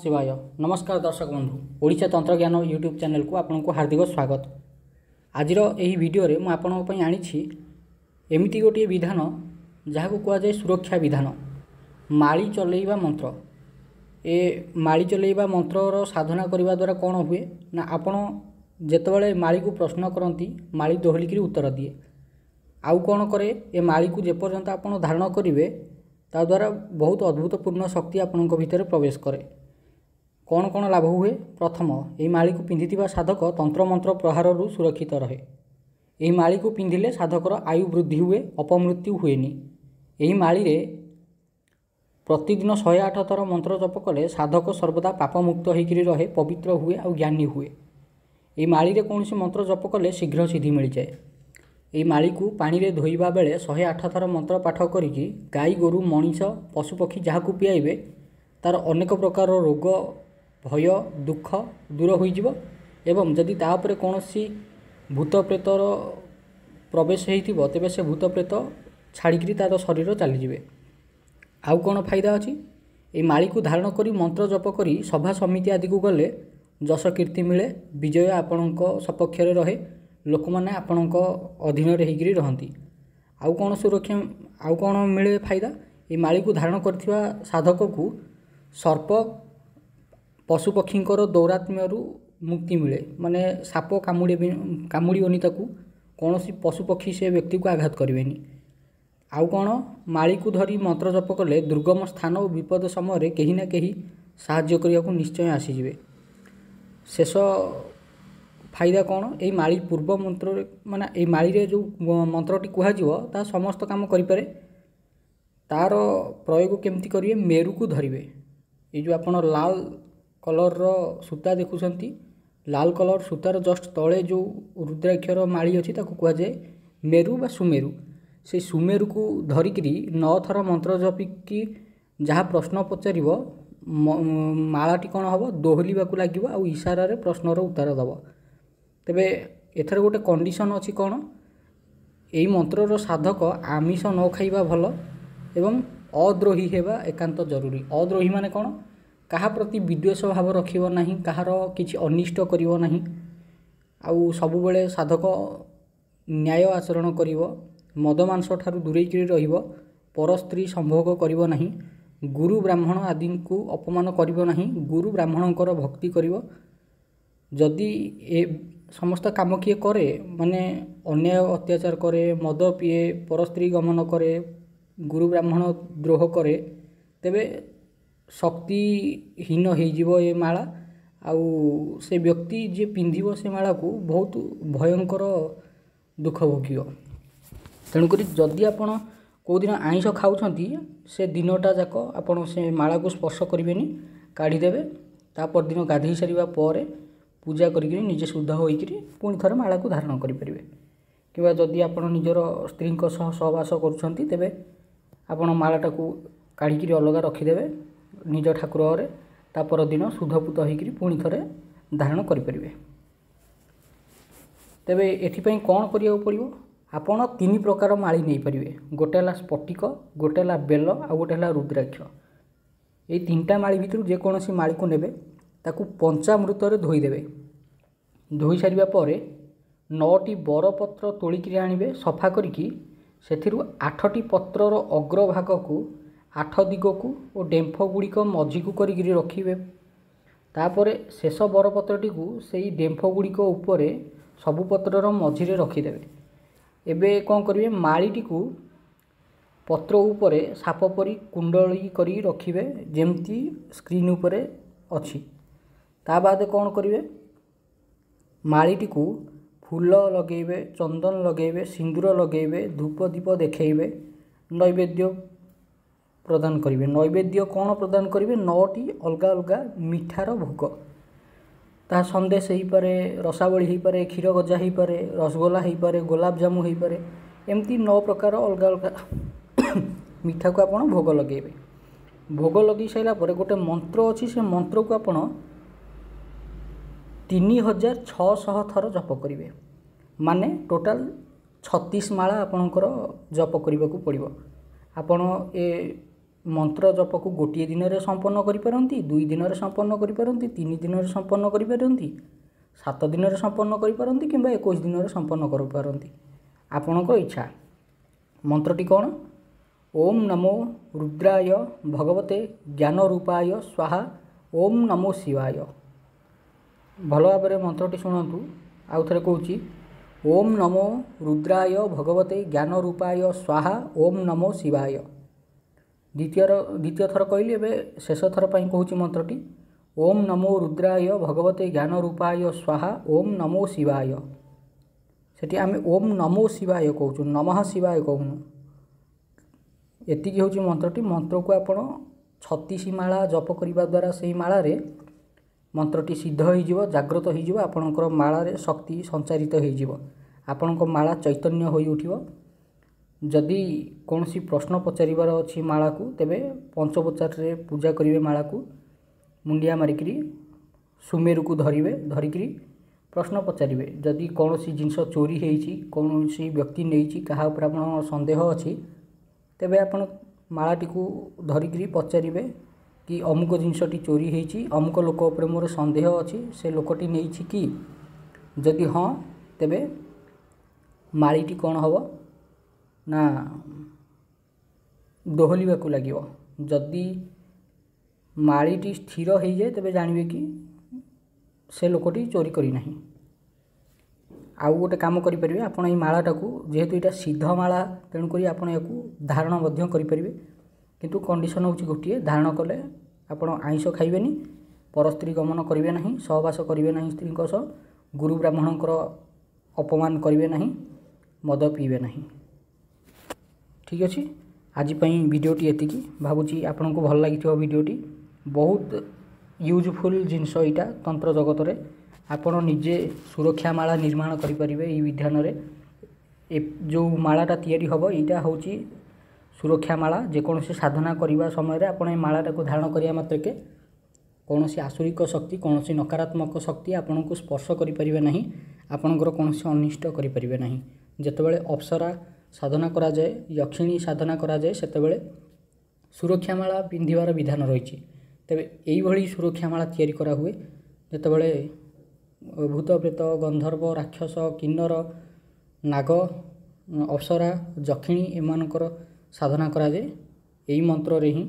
ଶିବାୟ। ନମସ୍କାର ଦର୍ଶକ ବନ୍ଧୁ। ଓଡ଼ିଶା ତନ୍ତ୍ରଜ୍ଞାନ ୟୁଟ୍ୟୁବ୍ ଚ୍ୟାନେଲକୁ ଆପଣଙ୍କୁ ହାର୍ଦ୍ଦିକ ସ୍ୱାଗତ। ଆଜିର ଏହି ଭିଡ଼ିଓରେ ମୁଁ ଆପଣଙ୍କ ପାଇଁ ଆଣିଛି ଏମିତି ଗୋଟିଏ ବିଧାନ ଯାହାକୁ କୁହାଯାଏ ସୁରକ୍ଷା ବିଧାନ। ମାଳି ଚଲେଇବା ମନ୍ତ୍ର। ଏ ମାଳି ଚଲେଇବା ମନ୍ତ୍ରର ସାଧନା କରିବା ଦ୍ୱାରା କ'ଣ ହୁଏ? ନା ଆପଣ ଯେତେବେଳେ ମାଳିକୁ ପ୍ରଶ୍ନ କରନ୍ତି ମାଳି ଦୋହଲିକିରି ଉତ୍ତର ଦିଏ। ଆଉ କ'ଣ କରେ? ଏ ମାଳିକୁ ଯେପର୍ଯ୍ୟନ୍ତ ଆପଣ ଧାରଣ କରିବେ ତାଦ୍ୱାରା ବହୁତ ଅଦ୍ଭୁତପୂର୍ଣ୍ଣ ଶକ୍ତି ଆପଣଙ୍କ ଭିତରେ ପ୍ରବେଶ କରେ। କ'ଣ କ'ଣ ଲାଭ ହୁଏ? ପ୍ରଥମ ଏହି ମାଳିକୁ ପିନ୍ଧିଥିବା ସାଧକ ତନ୍ତ୍ରମନ୍ତ୍ର ପ୍ରହାରରୁ ସୁରକ୍ଷିତ ରହେ। ଏହି ମାଳିକୁ ପିନ୍ଧିଲେ ସାଧକର ଆୟୁ ବୃଦ୍ଧି ହୁଏ ଅପମୃତ୍ୟୁ ହୁଏନି। ଏହି ମାଳିରେ ପ୍ରତିଦିନ ଶହେ ଆଠ ଥର ମନ୍ତ୍ର ଜପ କଲେ ସାଧକ ସର୍ବଦା ପାପମୁକ୍ତ ହୋଇକରି ରହେ ପବିତ୍ର ହୁଏ ଆଉ ଜ୍ଞାନୀ ହୁଏ। ଏହି ମାଳିରେ କୌଣସି ମନ୍ତ୍ର ଜପ କଲେ ଶୀଘ୍ର ସିଦ୍ଧି ମିଳିଯାଏ। ଏହି ମାଳିକୁ ପାଣିରେ ଧୋଇବା ବେଳେ ଶହେ ଆଠ ଥର ମନ୍ତ୍ର ପାଠ କରିକି ଗାଈ ଗୋରୁ ମଣିଷ ପଶୁପକ୍ଷୀ ଯାହାକୁ ପିଆଇବେ ତା'ର ଅନେକ ପ୍ରକାର ରୋଗ ଭୟ ଦୁଃଖ ଦୂର ହୋଇଯିବ ଏବଂ ଯଦି ତା ଉପରେ କୌଣସି ଭୂତ ପ୍ରେତର ପ୍ରବେଶ ହେଇଥିବ ତେବେ ସେ ଭୂତ ପ୍ରେତ ଛାଡ଼ିକିରି ତା'ର ଶରୀର ଚାଲିଯିବେ। ଆଉ କ'ଣ ଫାଇଦା ଅଛି? ଏହି ମାଳିକୁ ଧାରଣ କରି ମନ୍ତ୍ର ଜପ କରି ସଭା ସମିତି ଆଦିକୁ ଗଲେ ଯଶ କୀର୍ତ୍ତି ମିଳେ ବିଜୟ ଆପଣଙ୍କ ସପକ୍ଷରେ ରହେ ଲୋକମାନେ ଆପଣଙ୍କ ଅଧୀନରେ ହେଇକିରି ରହନ୍ତି। ଆଉ କ'ଣ ସୁରକ୍ଷା ଆଉ କ'ଣ ମିଳେ ଫାଇଦା? ଏହି ମାଳିକୁ ଧାରଣ କରିଥିବା ସାଧକକୁ ସର୍ପ ପଶୁପକ୍ଷୀଙ୍କର ଦୌରାତ୍ମ୍ୟରୁ ମୁକ୍ତି ମିଳେ। ମାନେ ସାପ କାମୁଡ଼ି କାମୁଡ଼ିବନି ତାକୁ କୌଣସି ପଶୁପକ୍ଷୀ ସେ ବ୍ୟକ୍ତିକୁ ଆଘାତ କରିବେନି। ଆଉ କ'ଣ? ମାଳିକୁ ଧରି ମନ୍ତ୍ର ଜପ କଲେ ଦୁର୍ଗମ ସ୍ଥାନ ଓ ବିପଦ ସମୟରେ କେହି ନା କେହି ସାହାଯ୍ୟ କରିବାକୁ ନିଶ୍ଚୟ ଆସିଯିବେ। ଶେଷ ଫାଇଦା କ'ଣ? ଏଇ ମାଳି ପୂର୍ବ ମନ୍ତ୍ରରେ ମାନେ ଏଇ ମାଳିରେ ଯେଉଁ ମନ୍ତ୍ରଟି କୁହାଯିବ ତାହା ସମସ୍ତ କାମ କରିପାରେ। ତା'ର ପ୍ରୟୋଗ କେମିତି କରିବେ? ମେରୁକୁ ଧରିବେ। ଏଇ ଯେଉଁ ଆପଣ ଲାଲ କଲର୍ର ସୂତା ଦେଖୁଛନ୍ତି। ଲାଲ କଲର୍ ସୂତାର ଜଷ୍ଟ ତଳେ ଯେଉଁ ରୁଦ୍ରାକ୍ଷର ମାଳି ଅଛି ତାକୁ କୁହାଯାଏ ମେରୁ ବା ସୁମେରୁ। ସେଇ ସୁମେରୁକୁ ଧରିକିରି ନଅ ଥର ମନ୍ତ୍ର ଜପିକି ଯାହା ପ୍ରଶ୍ନ ପଚାରିବ ମାଳାଟି କ'ଣ ହେବ? ଦୋହଲିବାକୁ ଲାଗିବ ଆଉ ଇସାରାରେ ପ୍ରଶ୍ନର ଉତ୍ତର ଦେବ। ତେବେ ଏଥର ଗୋଟେ କଣ୍ଡିସନ୍ ଅଛି କ'ଣ? ଏଇ ମନ୍ତ୍ରର ସାଧକ ଆମିଷ ନ ଖାଇବା ଭଲ ଏବଂ ଅଦ୍ରୋହୀ ହେବା ଏକାନ୍ତ ଜରୁରୀ। ଅଦ୍ରୋହୀ ମାନେ କ'ଣ? କାହା ପ୍ରତି ବିଦ୍ୱେଷ ଭାବ ରଖିବ ନାହିଁ କାହାର କିଛି ଅନିଷ୍ଟ କରିବ ନାହିଁ ଆଉ ସବୁବେଳେ ସାଧକ ନ୍ୟାୟ ଆଚରଣ କରିବ ମଦ ମାଂସ ଠାରୁ ଦୂରେଇକିରି ରହିବ ପର ସ୍ତ୍ରୀ ସମ୍ଭୋଗ କରିବ ନାହିଁ ଗୁରୁ ବ୍ରାହ୍ମଣ ଆଦିଙ୍କୁ ଅପମାନ କରିବ ନାହିଁ ଗୁରୁ ବ୍ରାହ୍ମଣଙ୍କର ଭକ୍ତି କରିବ ଯଦି ଏ ସମସ୍ତ କାମ କିଏ କରେ ମାନେ ଅନ୍ୟାୟ ଅତ୍ୟାଚାର କରେ ମଦ ପିଏ ପର ସ୍ତ୍ରୀ ଗମନ କରେ ଗୁରୁ ବ୍ରାହ୍ମଣ ଦ୍ରୋହ କରେ ତେବେ ଶକ୍ତିହୀନ ହେଇଯିବ ଏ ମାଳା। ଆଉ ସେ ବ୍ୟକ୍ତି ଯିଏ ପିନ୍ଧିବ ସେ ମାଳାକୁ ବହୁତ ଭୟଙ୍କର ଦୁଃଖ ଭୋଗିବ। ତେଣୁକରି ଯଦି ଆପଣ କେଉଁଦିନ ଆଇଁଷ ଖାଉଛନ୍ତି ସେ ଦିନଟା ଯାକ ଆପଣ ସେ ମାଳାକୁ ସ୍ପର୍ଶ କରିବେନି କାଢ଼ିଦେବେ ତା ପରଦିନ ଗାଧୋଇ ସାରିବା ପରେ ପୂଜା କରିକିରି ନିଜେ ଶୁଦ୍ଧ ହୋଇକିରି ପୁଣି ଥରେ ମାଳାକୁ ଧାରଣ କରିପାରିବେ। କିମ୍ବା ଯଦି ଆପଣ ନିଜର ସ୍ତ୍ରୀଙ୍କ ସହ ସହବାସ କରୁଛନ୍ତି ତେବେ ଆପଣ ମାଳାଟାକୁ କାଢ଼ିକିରି ଅଲଗା ରଖିଦେବେ। ନିଜ ଠାକୁର ଘରେ ତା ପରଦିନ ଶୁଦ୍ଧପୂତ ହୋଇକିରି ପୁଣି ଥରେ ଧାରଣ କରିପାରିବେ। ତେବେ ଏଥିପାଇଁ କ'ଣ କରିବାକୁ ପଡ଼ିବ? ଆପଣ ତିନି ପ୍ରକାର ମାଳି ନେଇପାରିବେ। ଗୋଟେ ହେଲା ସ୍ଫଟିକ ଗୋଟେ ହେଲା ବେଲ ଆଉ ଗୋଟେ ହେଲା ରୁଦ୍ରାକ୍ଷ। ଏଇ ତିନିଟା ମାଳି ଭିତରୁ ଯେକୌଣସି ମାଳିକୁ ନେବେ ତାକୁ ପଞ୍ଚାମୃତରେ ଧୋଇଦେବେ। ଧୋଇ ସାରିବା ପରେ ନଅଟି ବରପତ୍ର ତୋଳିକିରି ଆଣିବେ ସଫା କରିକି ସେଥିରୁ ଆଠଟି ପତ୍ରର ଅଗ୍ରଭାଗକୁ ଆଠ ଦିଗକୁ ଓ ଡେମ୍ଫ ଗୁଡ଼ିକ ମଝିକୁ କରିକିରି ରଖିବେ। ତାପରେ ଶେଷ ବରପତ୍ରଟିକୁ ସେଇ ଡେମ୍ଫ ଗୁଡ଼ିକ ଉପରେ ସବୁ ପତ୍ରର ମଝିରେ ରଖିଦେବେ। ଏବେ କ'ଣ କରିବେ? ମାଳିଟିକୁ ପତ୍ର ଉପରେ ସାପ ପରି କୁଣ୍ଡଳୀ କରି ରଖିବେ ଯେମିତି ସ୍କ୍ରିନ୍ ଉପରେ ଅଛି। ତା ବାଦ କ'ଣ କରିବେ? ମାଳିଟିକୁ ଫୁଲ ଲଗେଇବେ ଚନ୍ଦନ ଲଗେଇବେ ସିନ୍ଦୁର ଲଗେଇବେ ଧୂପ ଦୀପ ଦେଖେଇବେ ନୈବେଦ୍ୟ ପ୍ରଦାନ କରିବେ ନୈବେଦ୍ୟ କ'ଣ ପ୍ରଦାନ କରିବେ ନଅଟି ଅଲଗା ଅଲଗା ମିଠାର ଭୋଗ ତାହା ସନ୍ଦେଶ ହେଇପାରେ ରସାବଳି ହେଇପାରେ କ୍ଷୀର ଗଜା ହେଇପାରେ ରସଗୋଲା ହେଇପାରେ ଗୋଲାପଜାମୁ ହେଇପାରେ ଏମିତି ନଅ ପ୍ରକାର ଅଲଗା ଅଲଗା ମିଠାକୁ ଆପଣ ଭୋଗ ଲଗେଇବେ। ଭୋଗ ଲଗେଇ ସାରିଲା ପରେ ଗୋଟେ ମନ୍ତ୍ର ଅଛି ସେ ମନ୍ତ୍ରକୁ ଆପଣ ତିନି ହଜାର ଛଅଶହ ଥର ଜପ କରିବେ। ମାନେ ଟୋଟାଲ୍ ଛତିଶ ମାଳା ଆପଣଙ୍କର ଜପ କରିବାକୁ ପଡ଼ିବ। ଆପଣ ଏ ମନ୍ତ୍ର ଜପକୁ ଗୋଟିଏ ଦିନରେ ସମ୍ପନ୍ନ କରିପାରନ୍ତି ଦୁଇ ଦିନରେ ସମ୍ପନ୍ନ କରିପାରନ୍ତି ତିନି ଦିନରେ ସମ୍ପନ୍ନ କରିପାରନ୍ତି ସାତ ଦିନରେ ସମ୍ପନ୍ନ କରିପାରନ୍ତି କିମ୍ବା ଏକୋଇଶ ଦିନରେ ସମ୍ପନ୍ନ କରିପାରନ୍ତି। ଆପଣଙ୍କ ଇଚ୍ଛା। ମନ୍ତ୍ରଟି କ'ଣ? ଓମ୍ ନମୋ ରୁଦ୍ରାୟ ଭଗବତେ ଜ୍ଞାନ ରୂପାୟ ସ୍ୱାହା ଓମ୍ ନମୋ ଶିବାୟ। ଭଲ ଭାବରେ ମନ୍ତ୍ରଟି ଶୁଣନ୍ତୁ। ଆଉ ଥରେ କହୁଛି ଓମ୍ ନମୋ ରୁଦ୍ରାୟ ଭଗବତେ ଜ୍ଞାନ ରୂପାୟ ସ୍ୱାହା ଓମ୍ ନମୋ ଶିବାୟ। ଦ୍ୱିତୀୟର ଦ୍ୱିତୀୟ ଥର କହିଲି ଏବେ ଶେଷ ଥର ପାଇଁ କହୁଛି ମନ୍ତ୍ରଟି। ଓମ୍ ନମୋ ରୁଦ୍ରାୟ ଭଗବତେ ଜ୍ଞାନ ରୂପାୟ ସ୍ୱାହା ଓମ୍ ନମୋ ଶିବାୟ। ସେଠି ଆମେ ଓମ୍ ନମୋ ଶିବାୟ କହୁଛୁ ନମଃ ଶିବାୟ କହୁନୁ। ଏତିକି ହେଉଛି ମନ୍ତ୍ରଟି। ମନ୍ତ୍ରକୁ ଆପଣ ଛତିଶ ମାଳା ଜପ କରିବା ଦ୍ୱାରା ସେହି ମାଳାରେ ମନ୍ତ୍ରଟି ସିଦ୍ଧ ହୋଇଯିବ ଜାଗ୍ରତ ହୋଇଯିବ ଆପଣଙ୍କର ମାଳାରେ ଶକ୍ତି ସଞ୍ଚାରିତ ହୋଇଯିବ। ଆପଣଙ୍କ ମାଳା ଚୈତନ୍ୟ ହୋଇଉଠିବ ଯଦି କୌଣସି ପ୍ରଶ୍ନ ପଚାରିବାର ଅଛି ମାଳାକୁ ତେବେ ପଞ୍ଚପଚାରରେ ପୂଜା କରିବେ ମାଳାକୁ। ମୁଣ୍ଡିଆ ମାରିକିରି ସୁମେରୁକୁ ଧରିବେ ଧରିକିରି ପ୍ରଶ୍ନ ପଚାରିବେ। ଯଦି କୌଣସି ଜିନିଷ ଚୋରି ହେଇଛି କୌଣସି ବ୍ୟକ୍ତି ନେଇଛି କାହା ଉପରେ ଆପଣଙ୍କ ସନ୍ଦେହ ଅଛି ତେବେ ଆପଣ ମାଳାଟିକୁ ଧରିକିରି ପଚାରିବେ କି ଅମୁକ ଜିନିଷଟି ଚୋରି ହେଇଛି ଅମୁକ ଲୋକ ଉପରେ ମୋର ସନ୍ଦେହ ଅଛି ସେ ଲୋକଟି ନେଇଛି କି? ଯଦି ହଁ ତେବେ ମାଳିଟି କ'ଣ ହେବ? ନା ଦୋହଲିବାକୁ ଲାଗିବ। ଯଦି ମାଳିଟି ସ୍ଥିର ହୋଇଯାଏ ତେବେ ଜାଣିବେ କି ସେ ଲୋକଟି ଚୋରି କରିନାହିଁ। ଆଉ ଗୋଟେ କାମ କରିପାରିବେ ଆପଣ ଏଇ ମାଳାଟାକୁ ଯେହେତୁ ଏଇଟା ସିଦ୍ଧ ମାଳା ତେଣୁକରି ଆପଣ ୟାକୁ ଧାରଣ ମଧ୍ୟ କରିପାରିବେ। କିନ୍ତୁ କଣ୍ଡିସନ୍ ହେଉଛି ଗୋଟିଏ ଧାରଣ କଲେ ଆପଣ ଆଇଁଷ ଖାଇବେନି ପରସ୍ତ୍ରୀ ଗମନ କରିବେ ନାହିଁ ସହବାସ କରିବେ ନାହିଁ ସ୍ତ୍ରୀଙ୍କ ସହ ଗୁରୁ ବ୍ରାହ୍ମଣଙ୍କର ଅପମାନ କରିବେ ନାହିଁ ମଦ ପିଇବେ ନାହିଁ। ଠିକ୍ ଅଛି ଆଜି ପାଇଁ ଭିଡ଼ିଓଟି ଏତିକି ଭାବୁଛି ଆପଣଙ୍କୁ ଭଲ ଲାଗିଥିବ ଭିଡ଼ିଓଟି ବହୁତ ୟୁଜଫୁଲ୍ ଜିନିଷ ଏଇଟା ତନ୍ତ୍ର ଜଗତରେ ଆପଣ ନିଜେ ସୁରକ୍ଷା ମାଳା ନିର୍ମାଣ କରିପାରିବେ ଏହି ବିଧାନରେ ଏ ଯେଉଁ ମାଳାଟା ତିଆରି ହେବ ଏଇଟା ହେଉଛି ସୁରକ୍ଷା ମାଳା ଯେକୌଣସି ସାଧନା କରିବା ସମୟରେ ଆପଣ ଏ ମାଳାଟାକୁ ଧାରଣ କରିବା ମାତ୍ରକେ କୌଣସି ଆସୁରିକ ଶକ୍ତି କୌଣସି ନକାରାତ୍ମକ ଶକ୍ତି ଆପଣଙ୍କୁ ସ୍ପର୍ଶ କରିପାରିବେ ନାହିଁ। ଆପଣଙ୍କର କୌଣସି ଅନିଷ୍ଟ କରିପାରିବେ ନାହିଁ। ଯେତେବେଳେ ଅପ୍ସରା ସାଧନା କରାଯାଏ ଯକ୍ଷିଣୀ ସାଧନା କରାଯାଏ ସେତେବେଳେ। ସୁରକ୍ଷା ମାଳା ପିନ୍ଧିବାର ବିଧାନ ରହିଛି। ତେବେ ଏଇଭଳି ସୁରକ୍ଷା ମାଳା ତିଆରି କରାହୁଏ। ଯେତେବେଳେ ଭୂତ ପ୍ରେତ ଗନ୍ଧର୍ବ ରାକ୍ଷସ କିନ୍ନର ନାଗ ଅପ୍ସରା ଯକ୍ଷିଣୀ ଏମାନଙ୍କର ସାଧନା କରାଯାଏ। ଏହି ମନ୍ତ୍ରରେ ହିଁ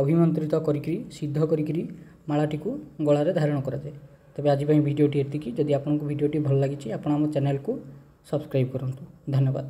ଅଭିମନ୍ତ୍ରିତ କରିକିରି ସିଦ୍ଧ କରିକିରି ମାଳାଟିକୁ ଗଳାରେ ଧାରଣ କରାଯାଏ। ତେବେ ଆଜି ପାଇଁ ଭିଡ଼ିଓଟି ଏତିକି। ଯଦି ଆପଣଙ୍କୁ ଭିଡ଼ିଓଟି ଭଲ ଲାଗିଛି ଆପଣ ଆମ ଚ୍ୟାନେଲକୁ ସବସ୍କ୍ରାଇବ୍ କରନ୍ତୁ। ଧନ୍ୟବାଦ।